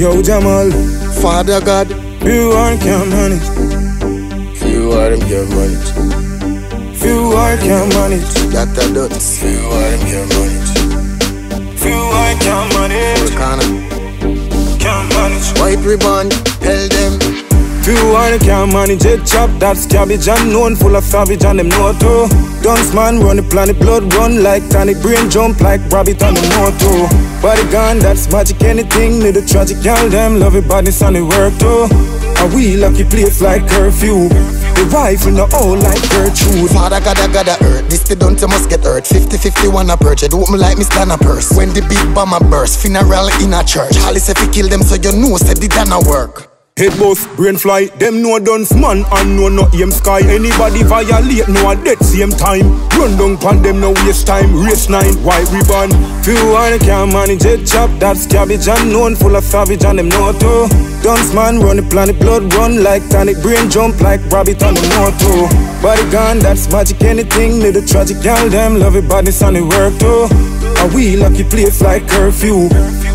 Yo, Jamal, FadaGad, few are can't manage. few are them can manage. Few are can't manage. That a dunce. Few are them can manage. Few are can't manage. Can't manage. White ribbon, tell them. Few are can't manage. Head chop, that's cabbage and known full of savage and them know too. Dunce man run the planet, blood run like tonic, brain jump like rabbit on the motor. Body gone, that's magic. Anything need a tragic, y'all them love it, badness and it work too. And we lucky place like curfew. The rifle no all like Gertrude. Father gotta gotta hurt. This the don't you must get hurt. 50 51 a perch. Do me like me stand a purse. When the big bomber burst, funeral in a church. Holly say fi kill them so you know said it done a work. Head boss, brain fly, them no dunce man and no no aim sky. Anybody violate, no a dead same time. Run down pan them, no waste time. Race nine, white ribbon. Few and can't manage head chop, that's cabbage and known full of savage and them no too. Dunce man run the planet, blood run like tonic, brain jump like rabbit on the motor. Body gone, that's magic. Anything little tragic, y'all them love it, badness and it work too. And we lucky place like curfew.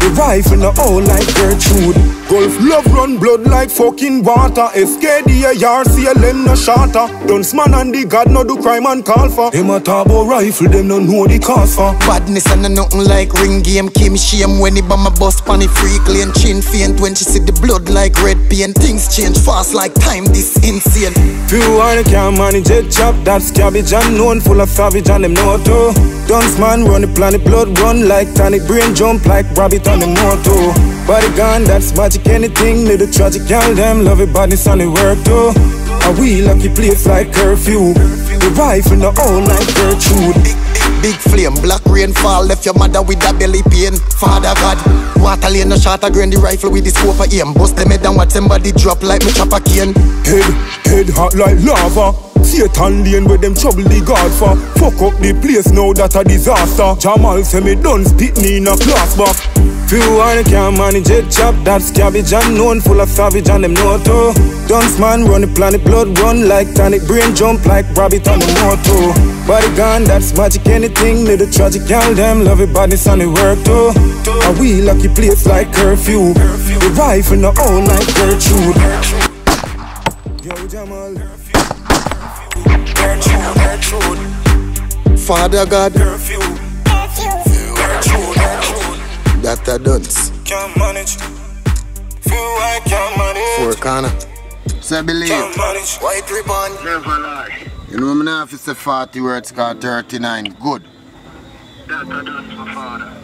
The rifle no all like Gertrude. Golf love run blood like fucking water. SKD a yard CLM no shatter. Dunce man and the God no do crime and call for. Them a turbo rifle, them no know the cause for. Badness and a nothing like ring game. Kim shame when he bomb a bus pan the freak lane. Chin faint when she see the blood like red paint. Things change fast like time. This insane. Few are can't manage head chop, that's cabbage and known full of savage and them know too. Dunce man run the planet, blood run like tonic, brain jump like rabbit on the motor. Body gone, that's magic, anything little tragic, y'all them love it, badness and it work too. And we lucky place like curfew. The rifle no all like Gertrude. Big, big, big flame, black rainfall left your mother with a belly pain. FadaGad, water lane no shot grain the rifle with the scope of aim. Bust them head and watch somebody drop like me chop a cane. Head, head hot like lava. Satan lane where them trouble the God for. Fuck up the place now that a disaster. Jamal say me done spit me in a class box. Few are can't manage head chop, that's cabbage and known full of savage and them know too. Dunce man run the planet, blood run like tonic, brain jump like rabbit on the motor. Body gone, that's magic, anything little tragic, y'all them love it, badness and it work too. And we lucky place like curfew. The rifle no all like Gertrude. Yo, Jamal. Gertrude, FadaGad, curfew. Gertrude, Gertrude. that a dunce. Can't manage. Few I can't manage. Four corner. So believe. Can't manage. White ribbon. Never lie. You know me now if it's a 40 words called 39. Good. That I done for father.